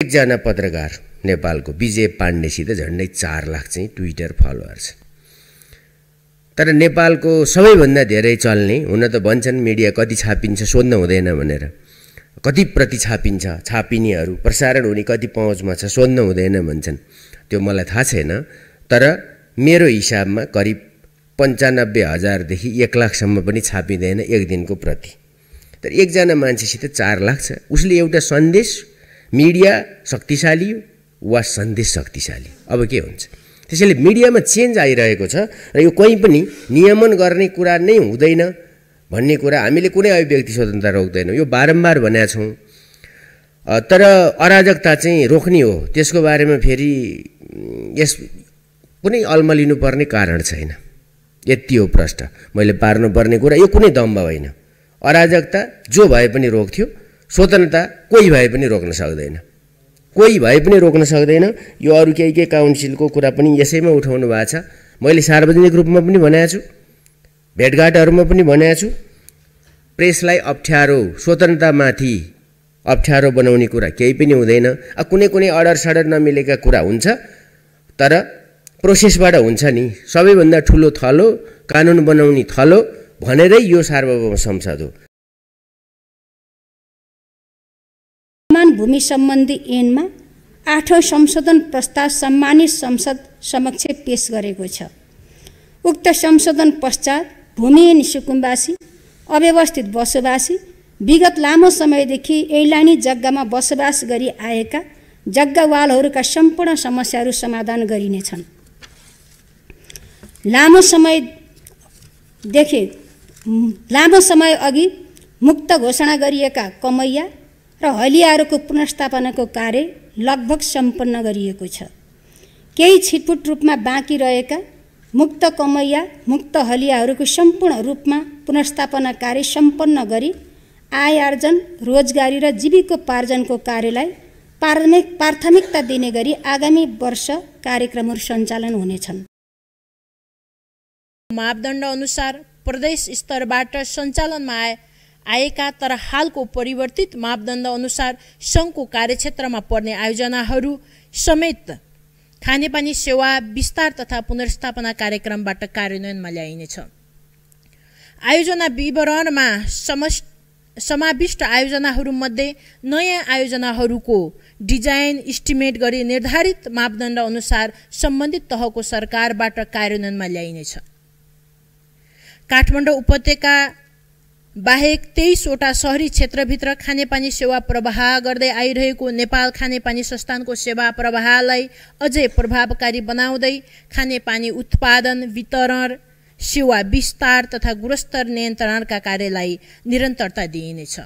एकजना पत्रकार नेपालको विजय पाण्डेसित झन्डै चार लाख चाहिँ ट्विटर फलोवर छ तर नेपालको सबैभन्दा धेरै चल्ने हुन त भन्छन् मिडिया कति छापिन्छ सोध्न हुँदैन भनेर। कति प्रति छापिन्छ छापिनेहरू प्रसारण हुने कति पहुँचमा छ सोध्न हुँदैन भन्छन्। त्यो मलाई थाहा छैन तर मेरो हिसाबमा करिब पन्चानब्बे हजारदेखि एक लाखसम्म पनि छापिँदैन एक दिनको प्रति। तर एकजना मान्छेसित चार लाख छ उसले एउटा सन्देश मिडिया शक्तिशाली वा सन्देश शक्तिशाली? अब के हुन्छ? त्यसैले मिडियामा चेन्ज आइरहेको छ र यो कहीँ पनि नियमन गर्ने कुरा नै हुँदैन भन्ने कुरा हामीले कुनै अभिव्यक्ति स्वतन्त्रता रोक्दैनौँ। यो बारम्बार भनेका छौँ। तर अराजकता चाहिँ रोक्ने हो। त्यसको बारेमा फेरि यस कुनै अल्मलिनुपर्ने कारण छैन। यति हो प्रश्न। मैले पार्नुपर्ने कुरा। यो कुनै दम्ब होइन। अराजकता जो भए पनि रोक्थ्यो स्वतन्त्रता कोही भए पनि रोक्न सक्दैन। कोही भए पनि रोक्न सक्दैन। यो अरू केही केही काउन्सिलको कुरा पनि यसैमा उठाउनु भएको छ। मैले सार्वजनिक रूपमा पनि भनेको छु। भेटघाटहरूमा पनि भनेको छु। प्रेसलाई अप्ठ्यारो स्वतन्त्रतामाथि अप्ठ्यारो बनाउने कुरा केही पनि हुँदैन। कुनै कुनै अर्डर सडर नमिलेका कुरा हुन्छ तर प्रोसेसबाट हुन्छ नि। सबैभन्दा ठुलो थलो कानुन बनाउने थलो भनेरै यो सार्वभौम संसद हो। भूमि सम्बन्धी ऐनमा आठौँ संशोधन प्रस्ताव सम्मानित संसद समक्ष पेश गरेको छ। उक्त संशोधन पश्चात भूमिहीन सुकुम्बासी अव्यवस्थित बसोबासी विगत लामो समयदेखि ऐलानी जग्गामा बसोबास गरी आएका जग्गावालहरूका सम्पूर्ण समस्याहरू समाधान गरिनेछन्। लामो समयदेखि लामो समय अघि मुक्त घोषणा गरिएका कमैया र हलियाहरूको पुनर्स्थापनाको कार्य लगभग सम्पन्न गरिएको छ। केही छिटपुट रूपमा बाँकी रहेका मुक्त कमैया मुक्त हलियाहरूको सम्पूर्ण रूपमा पुनर्स्थापना कार्य सम्पन्न गरी आय आर्जन रोजगारी र जीविकोपार्जनको कार्यलाई प्राथमिक प्राथमिकता दिने गरी आगामी वर्ष कार्यक्रमहरू सञ्चालन हुनेछन्। मापदण्ड अनुसार प्रदेश स्तरबाट सञ्चालनमा आए आएका तर हालको परिवर्तित मापदण्ड अनुसार सङ्घको कार्यक्षेत्रमा पर्ने आयोजनाहरू समेत खानेपानी सेवा विस्तार तथा पुनर्स्थापना कार्यक्रमबाट कार्यान्वयनमा ल्याइनेछ। आयोजना विवरणमा समष्ट समाविष्ट आयोजनाहरूमध्ये नयाँ आयोजनाहरूको डिजाइन इस्टिमेट गरी निर्धारित मापदण्ड अनुसार सम्बन्धित तहको सरकारबाट कार्यान्वयनमा ल्याइनेछ। काठमाडौँ उपत्यका बाहेक तेइसवटा सहरी क्षेत्रभित्र खानेपानी सेवा प्रवाह गर्दै आइरहेको नेपाल खानेपानी संस्थानको सेवा प्रवाहलाई अझै प्रभावकारी बनाउँदै खानेपानी उत्पादन वितरण सेवा विस्तार तथा गुणस्तर नियन्त्रणका कार्यलाई निरन्तरता दिइनेछ।